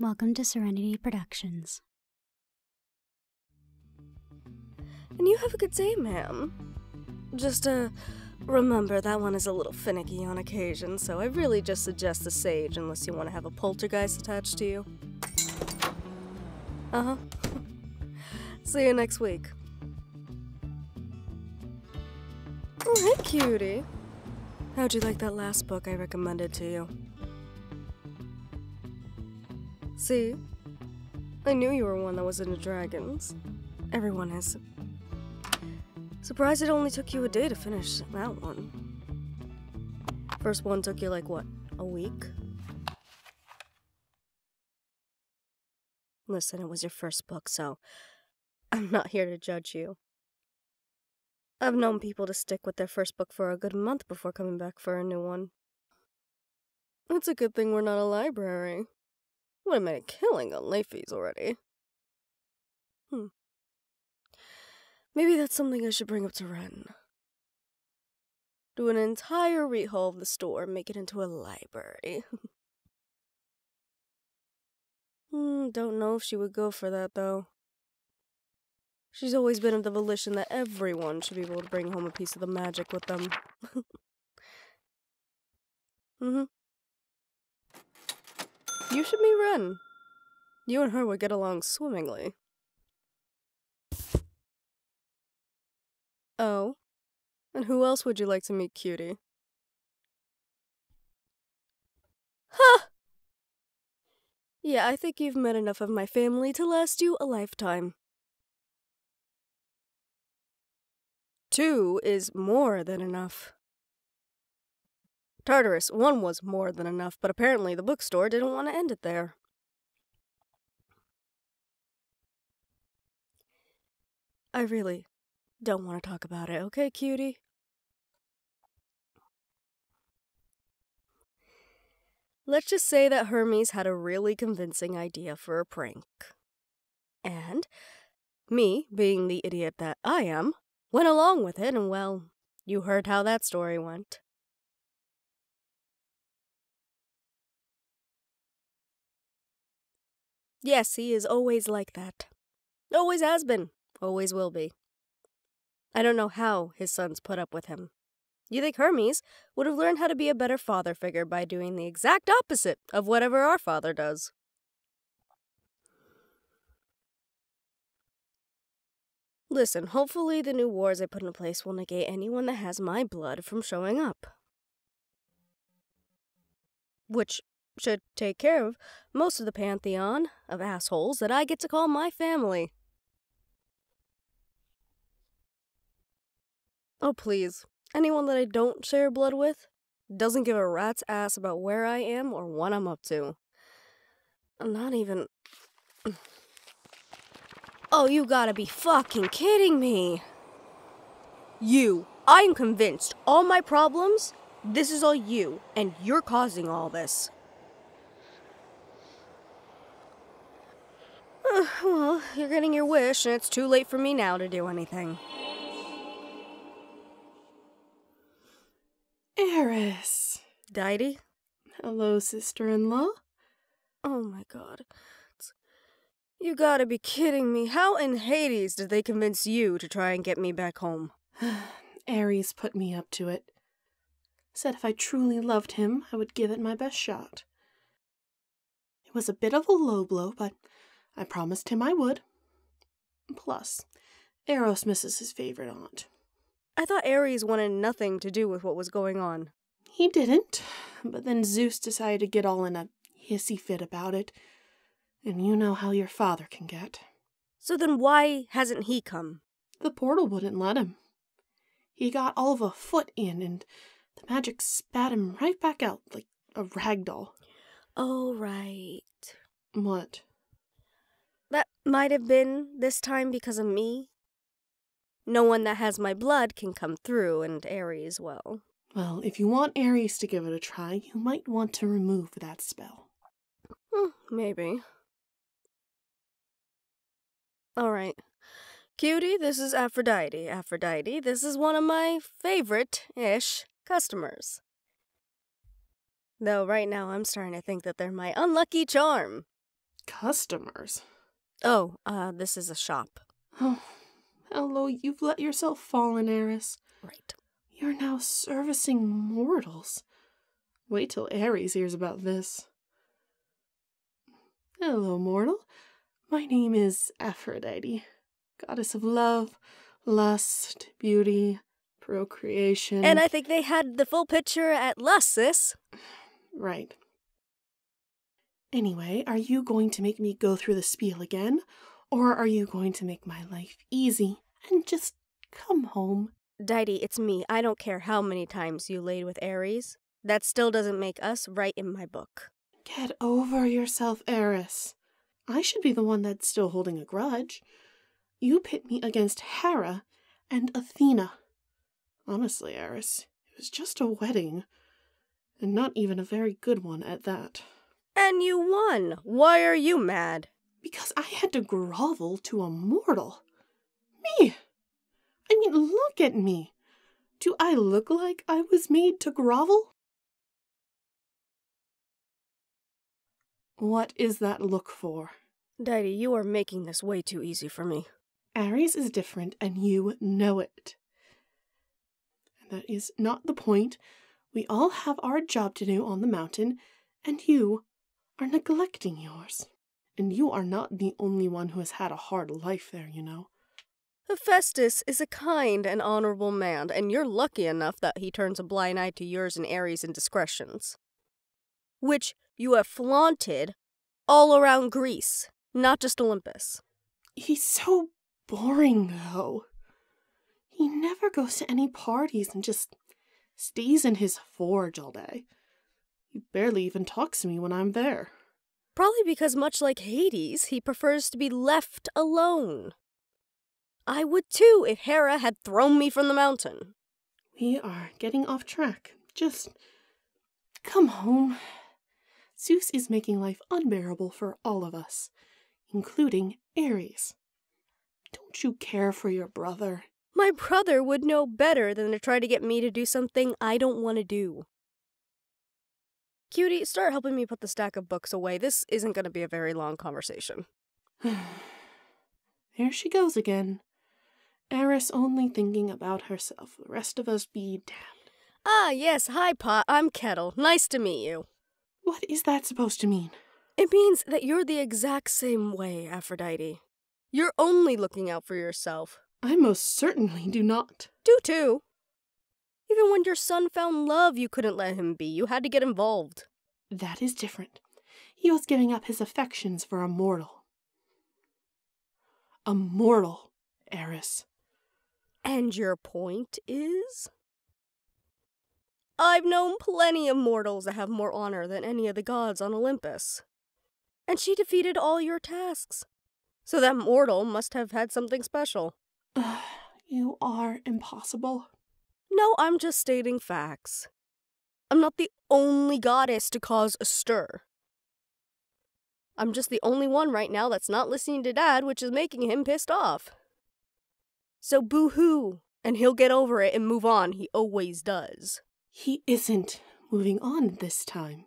Welcome to Serenity Productions. And you have a good day, ma'am. Just, uh, remember that one is a little finicky on occasion, so I really just suggest the sage unless you want to have a poltergeist attached to you. Uh huh. See you next week. Oh, hey, cutie. How'd you like that last book I recommended to you? See? I knew you were one that was into dragons. Everyone is. Surprised it only took you a day to finish that one. First one took you like what, a week? Listen, it was your first book, so I'm not here to judge you. I've known people to stick with their first book for a good month before coming back for a new one. It's a good thing we're not a library. Would have made a killing on late fees already. Hmm. Maybe that's something I should bring up to Ren. Do an entire rehaul of the store and make it into a library. hmm, don't know if she would go for that, though. She's always been of the volition that everyone should be able to bring home a piece of the magic with them. mm-hmm. You should meet Ren. You and her would get along swimmingly. Oh? And who else would you like to meet, cutie? Huh! Yeah, I think you've met enough of my family to last you a lifetime. Two is more than enough. Tartarus, one was more than enough, but apparently the bookstore didn't want to end it there. I really don't want to talk about it, okay, cutie? Let's just say that Hermes had a really convincing idea for a prank. And me, being the idiot that I am, went along with it, and well, you heard how that story went. Yes, he is always like that. Always has been, always will be. I don't know how his sons put up with him. You think Hermes would have learned how to be a better father figure by doing the exact opposite of whatever our father does. Listen, hopefully the new wars I put in place will negate anyone that has my blood from showing up. Which should take care of most of the pantheon of assholes that I get to call my family. Oh, please. Anyone that I don't share blood with doesn't give a rat's ass about where I am or what I'm up to. I'm not even. Oh, you gotta be fucking kidding me. You. I am convinced all my problems, this is all you, and you're causing all this. Well, you're getting your wish, and it's too late for me now to do anything. Eris. Deity? Hello, sister in law. Oh my god. You gotta be kidding me. How in Hades did they convince you to try and get me back home? Ares put me up to it. Said if I truly loved him, I would give it my best shot. It was a bit of a low blow, but I promised him I would. Plus, Eros misses his favorite aunt. I thought Ares wanted nothing to do with what was going on. He didn't, but then Zeus decided to get all in a hissy fit about it, and you know how your father can get. So then why hasn't he come? The portal wouldn't let him. He got all of a foot in, and the magic spat him right back out like a rag doll. Oh, right. What? That might have been this time because of me. No one that has my blood can come through, and Ares well. Well, if you want Ares to give it a try, you might want to remove that spell. Hmm, maybe. Alright. Cutie, this is Aphrodite. Aphrodite, this is one of my favorite ish customers. Though right now I'm starting to think that they're my unlucky charm. customers. Oh, uh, this is a shop. Oh, hello, you've let yourself fall in, Eris. Right. You're now servicing mortals. Wait till Ares hears about this. Hello, mortal. My name is Aphrodite, goddess of love, lust, beauty, procreation. And I think they had the full picture at last, sis. Right. Anyway, are you going to make me go through the spiel again? Or are you going to make my life easy and just come home? Deity, it's me. I don't care how many times you laid with Ares. That still doesn't make us right in my book. Get over yourself, Eris. I should be the one that's still holding a grudge. You pit me against Hera and Athena. Honestly, Eris, it was just a wedding. And not even a very good one at that. And you won. Why are you mad? Because I had to grovel to a mortal. Me! I mean, look at me. Do I look like I was made to grovel? What is that look for? Daddy, you are making this way too easy for me. Ares is different, and you know it. That is not the point. We all have our job to do on the mountain, and you are neglecting yours. And you are not the only one who has had a hard life there, you know. Hephaestus is a kind and honorable man, and you're lucky enough that he turns a blind eye to yours and Ares' indiscretions. Which you have flaunted all around Greece, not just Olympus. He's so boring, though. He never goes to any parties and just stays in his forge all day. He barely even talks to me when I'm there. Probably because, much like Hades, he prefers to be left alone. I would too if Hera had thrown me from the mountain. We are getting off track. Just come home. Zeus is making life unbearable for all of us, including Ares. Don't you care for your brother? My brother would know better than to try to get me to do something I don't want to do. Cutie, start helping me put the stack of books away. This isn't going to be a very long conversation. Here she goes again. Eris only thinking about herself. The rest of us be damned. Ah, yes. Hi, Pot. I'm Kettle. Nice to meet you. What is that supposed to mean? It means that you're the exact same way, Aphrodite. You're only looking out for yourself. I most certainly do not. Do too. Even when your son found love, you couldn't let him be. You had to get involved. That is different. He was giving up his affections for a mortal. A mortal, Eris. And your point is? I've known plenty of mortals that have more honor than any of the gods on Olympus. And she defeated all your tasks. So that mortal must have had something special. You are impossible. No, I'm just stating facts. I'm not the only goddess to cause a stir. I'm just the only one right now that's not listening to Dad, which is making him pissed off. So boo hoo, and he'll get over it and move on. He always does. He isn't moving on this time.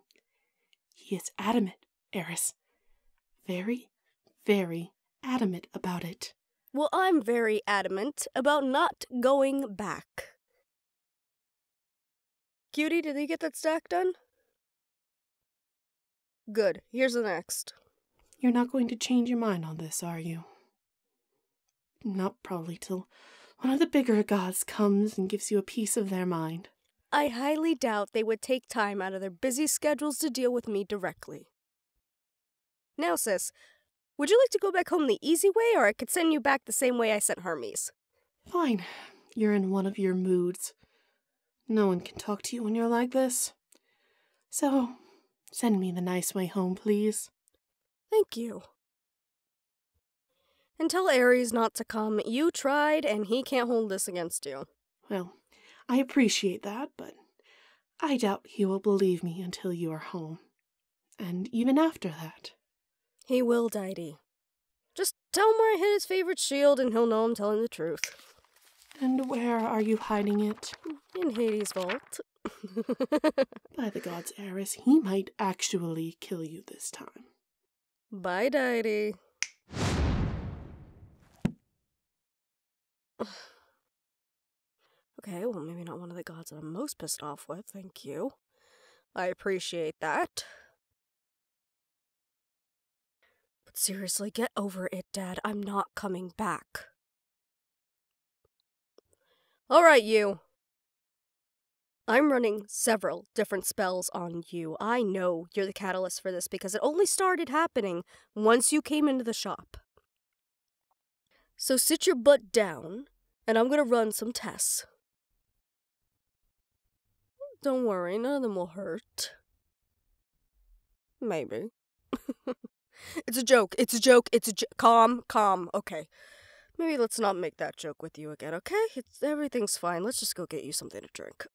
He is adamant, Eris. Very, very adamant about it. Well, I'm very adamant about not going back. Cutie, did you get that stack done? Good. Here's the next. You're not going to change your mind on this, are you? Not probably till one of the bigger gods comes and gives you a piece of their mind. I highly doubt they would take time out of their busy schedules to deal with me directly. Now, sis, would you like to go back home the easy way, or I could send you back the same way I sent Hermes? Fine. You're in one of your moods. No one can talk to you when you're like this. So, send me the nice way home, please. Thank you. And tell Ares not to come. You tried, and he can't hold this against you. Well, I appreciate that, but I doubt he will believe me until you are home. And even after that. He will, Deity. Just tell him where I hid his favorite shield, and he'll know I'm telling the truth. And where are you hiding it? In Hades' vault. By the gods, Eris, he might actually kill you this time. Bye, Deity. okay, well, maybe not one of the gods that I'm most pissed off with, thank you. I appreciate that. But seriously, get over it, Dad. I'm not coming back. Alright, you. I'm running several different spells on you. I know you're the catalyst for this because it only started happening once you came into the shop. So sit your butt down, and I'm gonna run some tests. Don't worry, none of them will hurt. Maybe. it's a joke. It's a joke. It's a calm, calm. Okay. Maybe let's not make that joke with you again, okay? It's everything's fine. Let's just go get you something to drink.